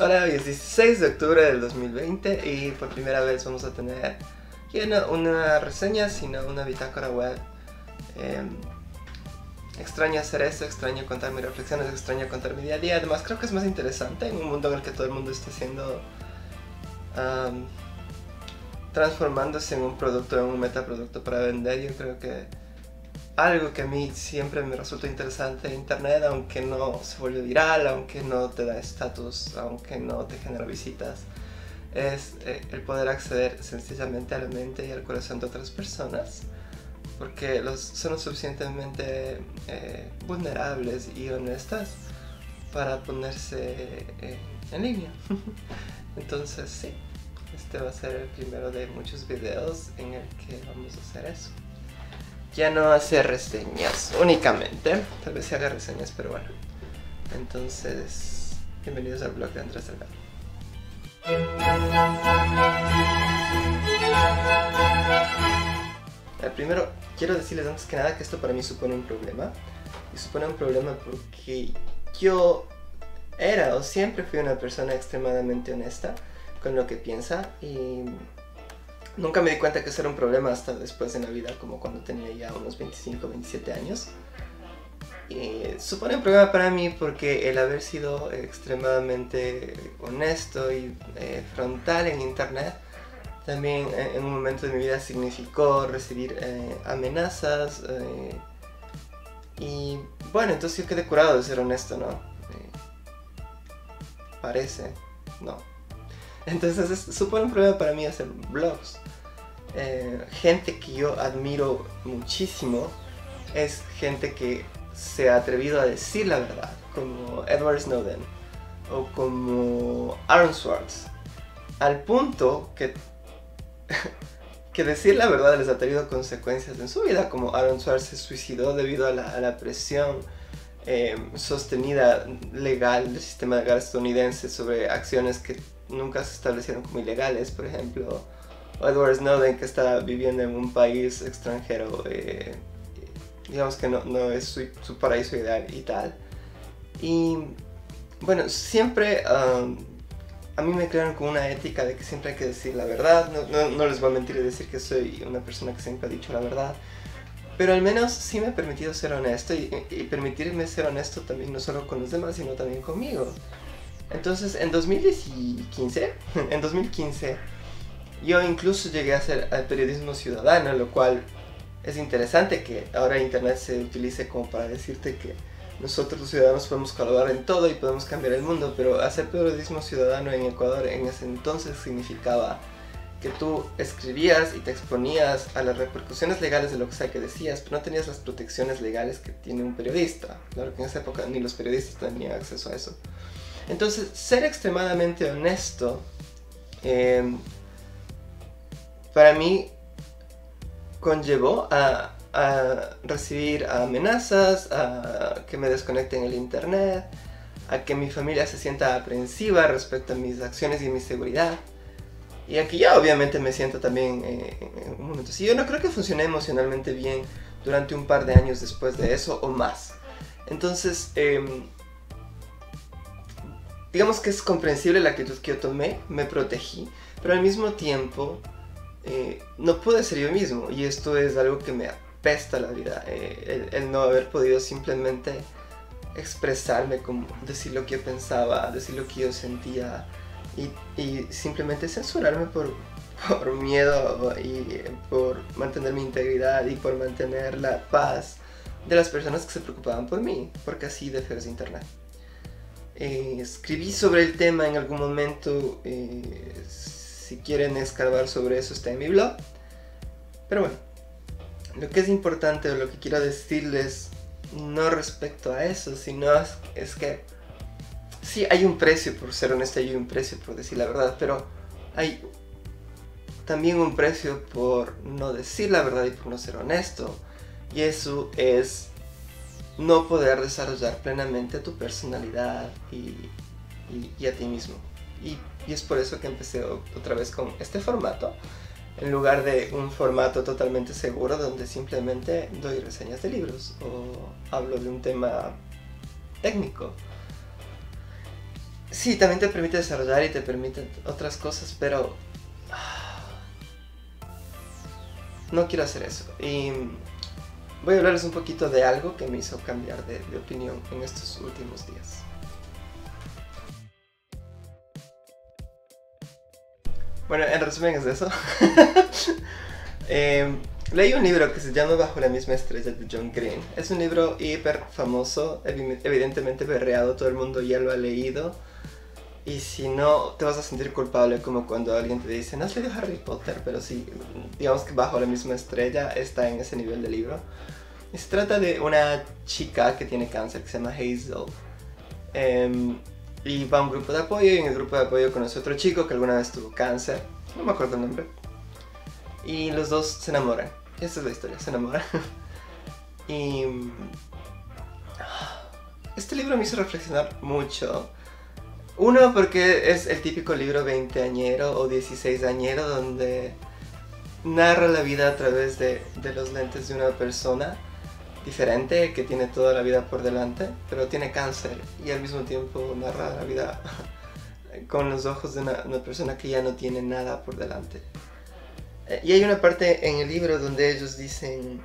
Hola, hoy es 16 de octubre del 2020 y por primera vez vamos a tener ya no una reseña, sino una bitácora web. Eh, extraño hacer esto, extraño contar mis reflexiones, extraño contar mi día a día. Además, creo que es más interesante en un mundo en el que todo el mundo está siendo. Um, transformándose en un producto, en un metaproducto para vender. Yo creo que algo que a mí siempre me resulta interesante en internet, aunque no se vuelve viral, aunque no te da estatus, aunque no te genera visitas, es eh, el poder acceder sencillamente a la mente y al corazón de otras personas, porque los, son suficientemente eh, vulnerables y honestas para ponerse eh, en línea. Entonces sí, este va a ser el primero de muchos videos en el que vamos a hacer eso ya no hace reseñas únicamente. Tal vez se haga reseñas, pero bueno. Entonces, bienvenidos al blog de Andrés Delgado. Eh, primero, quiero decirles antes que nada que esto para mí supone un problema. Y supone un problema porque yo era o siempre fui una persona extremadamente honesta con lo que piensa y Nunca me di cuenta que eso era un problema hasta después en la vida, como cuando tenía ya unos 25, 27 años. Y supone un problema para mí porque el haber sido extremadamente honesto y eh, frontal en internet también eh, en un momento de mi vida significó recibir eh, amenazas. y bueno, entonces yo quedé curado de ser honesto, ¿no? parece, no. Entonces supone un problema para mí hacer blogs. Eh, gente que yo admiro muchísimo es gente que se ha atrevido a decir la verdad, como Edward Snowden o como Aaron Swartz, al punto que, que decir la verdad les ha tenido consecuencias en su vida, como Aaron Swartz se suicidó debido a la, presión eh, sostenida legal del sistema legal estadounidense sobre acciones que nunca se establecieron como ilegales, por ejemplo Edward Snowden que está viviendo en un país extranjero, eh, digamos que no, no es su, paraíso ideal y tal. Y bueno, siempre um, a mí me crearon como una ética de que siempre hay que decir la verdad. No, no, les voy a mentir y decir que soy una persona que siempre ha dicho la verdad. Pero al menos sí me ha permitido ser honesto y, y permitirme ser honesto también no solo con los demás, sino también conmigo. Entonces, en 2015, en 2015 yo incluso llegué a hacer periodismo ciudadano, lo cual es interesante que ahora Internet se utilice como para decirte que nosotros los ciudadanos podemos colaborar en todo y podemos cambiar el mundo, pero hacer periodismo ciudadano en Ecuador en ese entonces significaba que tú escribías y te exponías a las repercusiones legales de lo que sea que decías, pero no tenías las protecciones legales que tiene un periodista. Claro que en esa época ni los periodistas tenían acceso a eso. Entonces, ser extremadamente honesto eh, para mí conllevó a, recibir amenazas, a que me desconecten el internet, a que mi familia se sienta aprensiva respecto a mis acciones y mi seguridad. Y aquí ya obviamente me siento también eh, en un momento así. Yo no creo que funcione emocionalmente bien durante un par de años después de eso o más. Entonces, em, digamos que es comprensible la actitud que yo tomé, me protegí, pero al mismo tiempo eh, no pude ser yo mismo y esto es algo que me apesta la vida, eh, el, no haber podido simplemente expresarme, como decir lo que pensaba, decir lo que yo sentía y, simplemente censurarme por, por miedo y por mantener mi integridad y por mantener la paz de las personas que se preocupaban por mí, porque así de feo es internet. Eh, escribí sobre el tema en algún momento, si quieren escarbar sobre eso está en mi blog. Pero bueno, lo que es importante o lo que quiero decirles no respecto a eso, sino es, que sí hay un precio por ser honesto, hay un precio por decir la verdad, pero hay también un precio por no decir la verdad y por no ser honesto. Y eso es no poder desarrollar plenamente tu personalidad y, y a ti mismo. Y, es por eso que empecé otra vez con este formato, en lugar de un formato totalmente seguro donde simplemente doy reseñas de libros o hablo de un tema técnico. sí, también te permite desarrollar y te permite otras cosas, pero ah, no quiero hacer eso. Y voy a hablarles un poquito de algo que me hizo cambiar de, opinión en estos últimos días. Bueno, en resumen es eso. eh, leí un libro que se llama Bajo la misma estrella de John Green. Es un libro hiper famoso, evidentemente berreado, todo el mundo ya lo ha leído. Y si no, te vas a sentir culpable como cuando alguien te dice, no has leído Harry Potter, pero sí, digamos que Bajo la misma estrella está en ese nivel de libro. Y se trata de una chica que tiene cáncer, que se llama Hazel. Eh, y va a un grupo de apoyo y en el grupo de apoyo conoce otro chico que alguna vez tuvo cáncer. No me acuerdo el nombre. Y los dos se enamoran. Esa es la historia, se enamoran. y... Este libro me hizo reflexionar mucho. Uno, porque es el típico libro 20añero o 16añero donde narra la vida a través de, los lentes de una persona diferente, que tiene toda la vida por delante, pero tiene cáncer y al mismo tiempo narra la vida con los ojos de una, persona que ya no tiene nada por delante. Eh, y hay una parte en el libro donde ellos dicen,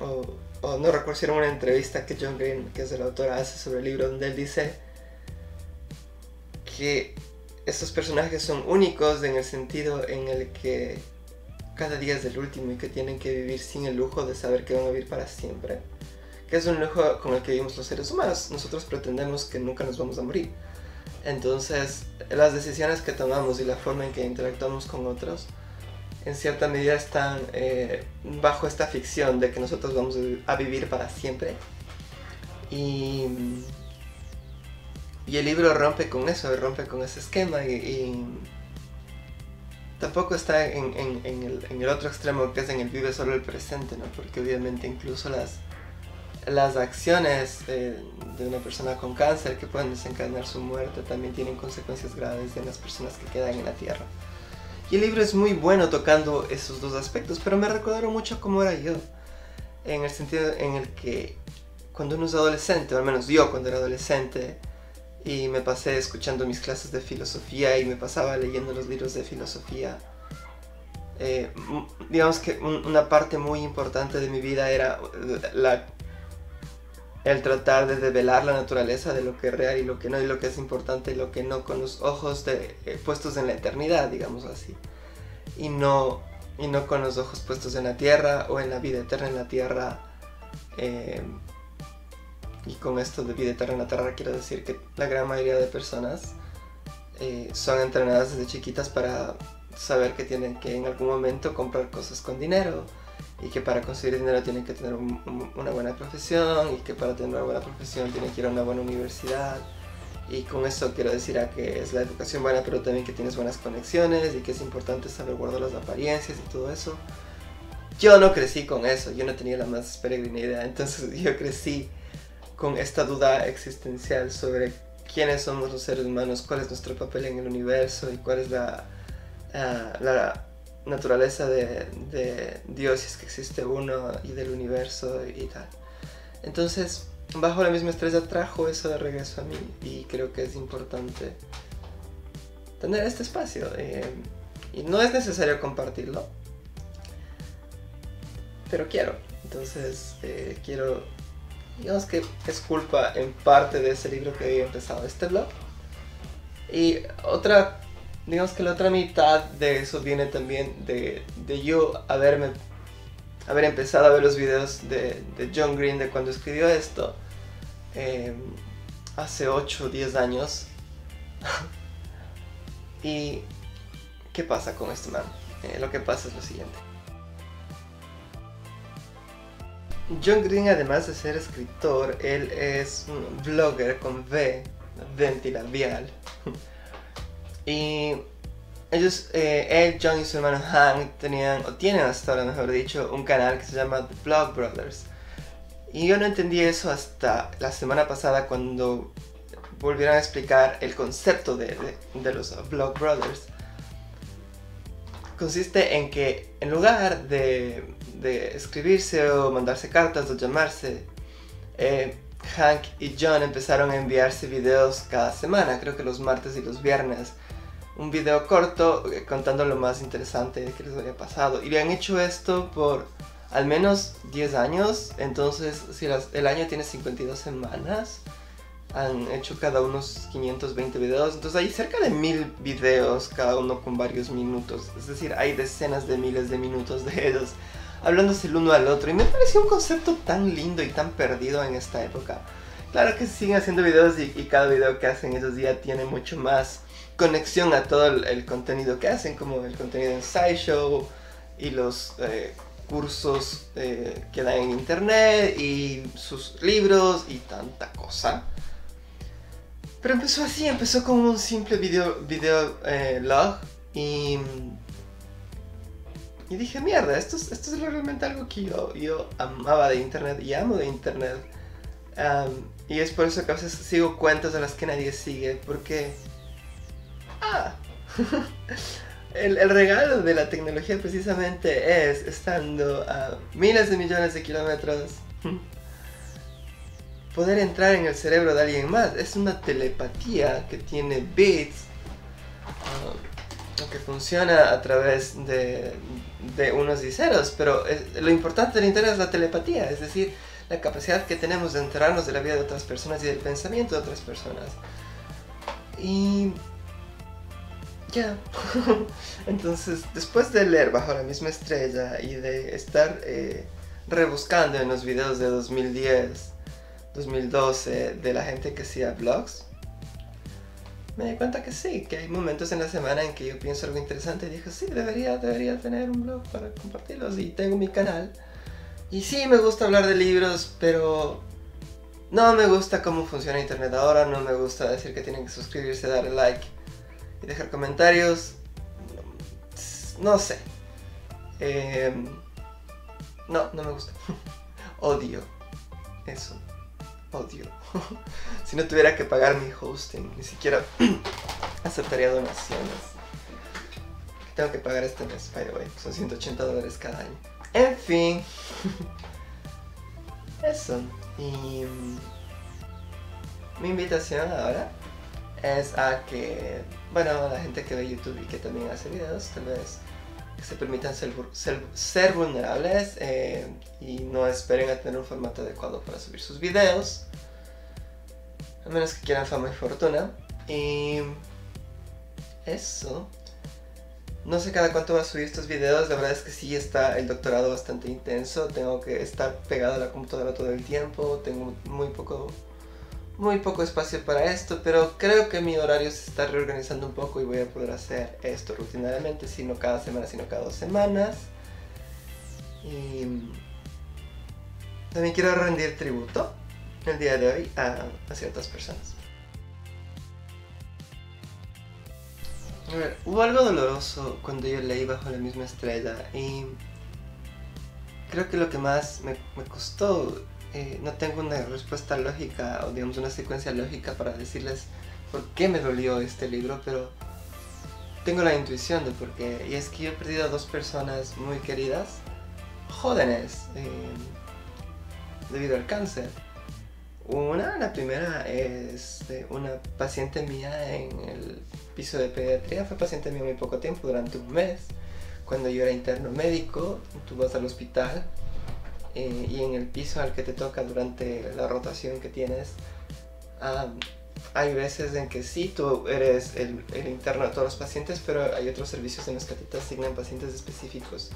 o no recuerdo una entrevista que John Green, que es el autor, hace sobre el libro, donde él dice que estos personajes son únicos en el sentido en el que cada día es el último y que tienen que vivir sin el lujo de saber que van a vivir para siempre que es un lujo con el que vivimos los seres humanos. Nosotros pretendemos que nunca nos vamos a morir. Entonces, las decisiones que tomamos y la forma en que interactuamos con otros, en cierta medida están eh, bajo esta ficción de que nosotros vamos a vivir para siempre. Y, y el libro rompe con eso, rompe con ese esquema y, tampoco está en, en, el, en, el, otro extremo que es en el vive solo el presente, ¿no? Porque obviamente incluso las, las acciones de, una persona con cáncer que pueden desencadenar su muerte también tienen consecuencias graves en las personas que quedan en la Tierra. Y el libro es muy bueno tocando esos dos aspectos, pero me recordaron mucho cómo era yo, en el sentido en el que cuando uno es adolescente, o al menos yo cuando era adolescente, y me pasé escuchando mis clases de filosofía y me pasaba leyendo los libros de filosofía, eh, digamos que una parte muy importante de mi vida era la el tratar de develar la naturaleza de lo que es real y lo que no, y lo que es importante y lo que no, con los ojos de, eh, puestos en la eternidad, digamos así. Y no, y no con los ojos puestos en la tierra o en la vida eterna en la tierra. Eh, y con esto de vida eterna en la tierra quiero decir que la gran mayoría de personas eh, son entrenadas desde chiquitas para saber que tienen que en algún momento comprar cosas con dinero y que para conseguir dinero tienen que tener una buena profesión y que para tener una buena profesión tienen que ir a una buena universidad y con eso quiero decir a que es la educación buena pero también que tienes buenas conexiones y que es importante saber guardar las apariencias y todo eso. Yo no crecí con eso, yo no tenía la más peregrina idea, entonces yo crecí con esta duda existencial sobre quiénes somos los seres humanos, cuál es nuestro papel en el universo y cuál es la, ah, la naturaleza de, de Dios, si es que existe uno, y del universo y tal. Entonces, bajo la misma estrella trajo eso de regreso a mí y creo que es importante tener este espacio. Eh, y no es necesario compartirlo, pero quiero. Entonces, eh, quiero, digamos que es culpa en parte de ese libro que había empezado este blog. Y otra digamos que la otra mitad de eso viene también de, de yo haberme haber empezado a ver los videos de, de John Green de cuando escribió esto em, hace 8 o 10 años y ¿qué pasa con este man? Eh, lo que pasa es lo siguiente John Green además de ser escritor él es un blogger con V ventilabial Y ellos, eh, él, John y su hermano Hank tenían, o tienen hasta ahora mejor dicho, un canal que se llama The Vlog Brothers. Y yo no entendí eso hasta la semana pasada cuando volvieron a explicar el concepto de, de, los Vlog Brothers. Consiste en que en lugar de, de escribirse o mandarse cartas o llamarse, eh, Hank y John empezaron a enviarse videos cada semana, creo que los martes y los viernes. Un video corto eh, contando lo más interesante que les había pasado. Y han hecho esto por al menos 10 años, entonces si el año tiene 52 semanas, han hecho cada unos 520 videos, entonces hay cerca de mil videos, cada uno con varios minutos, es decir, hay decenas de miles de minutos de ellos hablándose el uno al otro, y me pareció un concepto tan lindo y tan perdido en esta época. Claro que siguen haciendo videos y, cada video que hacen ellos ya tiene mucho más conexión a todo el, contenido que hacen, como el contenido en SciShow y los eh, cursos eh, que dan en internet y sus libros y tanta cosa. Pero empezó así, empezó como un simple video, video eh, log y, y dije, mierda, esto es, esto es realmente algo que yo, yo amaba de internet y amo de internet. y es por eso que a veces sigo cuentas de las que nadie sigue, porque... Ah, el, el, regalo de la tecnología precisamente es, estando a miles de millones de kilómetros, poder entrar en el cerebro de alguien más. Es una telepatía que tiene bits, uh, que funciona a través de, de unos y ceros, pero lo importante del Internet es la telepatía, es decir, la capacidad que tenemos de enterarnos de la vida de otras personas y del pensamiento de otras personas. Y ya. Entonces, después de leer Bajo la misma estrella y de estar eh, rebuscando en los videos de 2010, 2012 de la gente que hacía blogs, me di cuenta que sí, que hay momentos en la semana en que yo pienso algo interesante y dije, sí, debería, debería tener un blog para compartirlos y tengo mi canal. Y sí, me gusta hablar de libros, pero no me gusta cómo funciona Internet ahora, no me gusta decir que tienen que suscribirse, darle like y dejar comentarios. No sé. Em, no, no me gusta. Odio. Eso odio. si no tuviera que pagar mi hosting, ni siquiera aceptaría donaciones. Tengo que pagar este mes, by the way. Son 180 dólares cada año. En fin. Eso. Y mm, mi invitación ahora es a que, bueno, la gente que ve YouTube y que también hace videos, tal vez se permitan ser, vulnerables eh, y no esperen a tener un formato adecuado para subir sus videos. A menos que quieran fama y fortuna. Y eso. No sé cada cuánto va a subir estos videos, la verdad es que sí está el doctorado bastante intenso, tengo que estar pegado a la computadora todo el tiempo, tengo muy poco muy poco espacio para esto, pero creo que mi horario se está reorganizando un poco y voy a poder hacer esto rutinariamente, si no cada semana, sino cada dos semanas. Y también quiero rendir tributo el día de hoy a, ciertas personas. Hubo algo doloroso cuando yo leí bajo la misma estrella y creo que lo que más me, me costó eh, no tengo una respuesta lógica o digamos una secuencia lógica para decirles por qué me dolió este libro, pero tengo la intuición de por qué. Y es que yo he perdido a dos personas muy queridas, jóvenes, eh, debido al cáncer. Una, la primera es una paciente mía en el piso de pediatría, fue paciente mía muy poco tiempo, durante un mes, cuando yo era interno médico, tú vas al hospital eh, y en el piso al que te toca durante la rotación que tienes, hay veces en que sí, tú eres el, interno de todos los pacientes, pero hay otros servicios en los que te asignan pacientes específicos.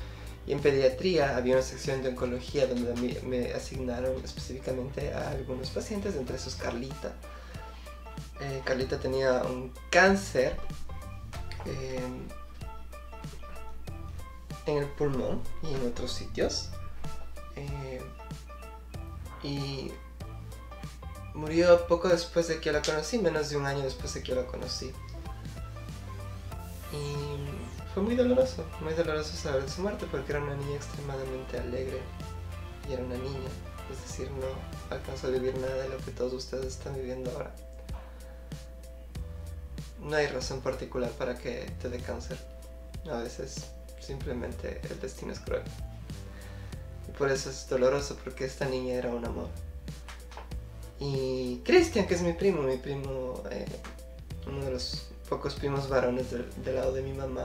En pediatría había una sección de oncología donde me, asignaron específicamente a algunos pacientes, entre esos Carlita. Eh, Carlita tenía un cáncer eh, en el pulmón y en otros sitios. Eh, y murió poco después de que la conocí, menos de un año después de que la conocí. Fue muy doloroso, muy doloroso saber su muerte porque era una niña extremadamente alegre y era una niña, es decir, no alcanzó a vivir nada de lo que todos ustedes están viviendo ahora. No hay razón particular para que te dé cáncer. A veces simplemente el destino es cruel por eso es doloroso, porque esta niña era un amor. Y Cristian, que es mi primo, mi primo, eh, uno de los pocos primos varones del, lado de mi mamá.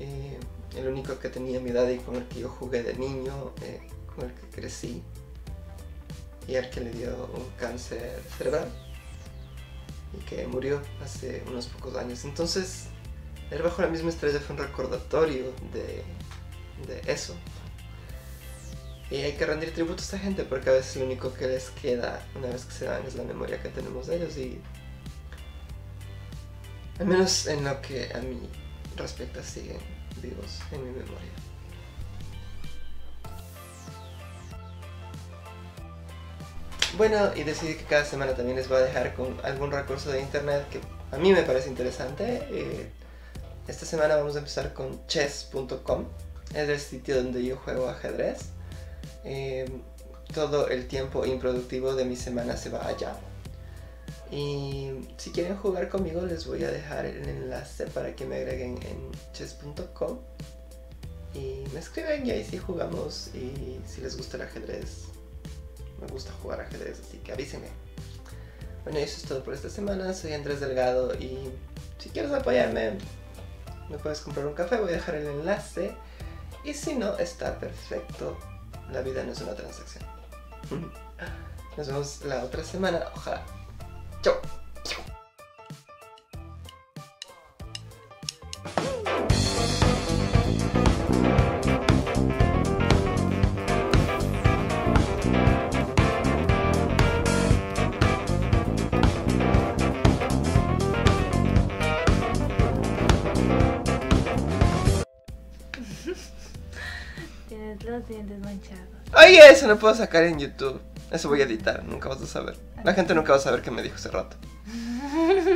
Eh, el único que tenía mi edad y con el que yo jugué de niño, eh, con el que crecí. Y al que le dio un cáncer cerebral. Y que murió hace unos pocos años. Entonces, el bajo la misma estrella fue un recordatorio de, de eso. Y hay que rendir tributo a esta gente porque a veces lo único que les queda una vez que se van es la memoria que tenemos de ellos y al menos en lo que a mí respecta siguen vivos en mi memoria. Bueno, y decidí que cada semana también les voy a dejar con algún recurso de internet que a mí me parece interesante. Eh, esta semana vamos a empezar con chess.com. Es el sitio donde yo juego ajedrez. Em, todo el tiempo improductivo de mi semana se va allá. Y si quieren jugar conmigo les voy a dejar el enlace para que me agreguen en chess.com y me escriben y ahí sí jugamos y si les gusta el ajedrez, me gusta jugar ajedrez, así que avísenme. Bueno, eso es todo por esta semana, soy Andrés Delgado y si quieres apoyarme, me puedes comprar un café, voy a dejar el enlace y si no, está perfecto la vida no es una transacción. Nos vemos la otra semana, ojalá. Chao. los dientes manchados. Ay, eso no puedo sacar en YouTube. Eso voy a editar, nunca vas a saber. La gente nunca va a saber qué me dijo hace rato.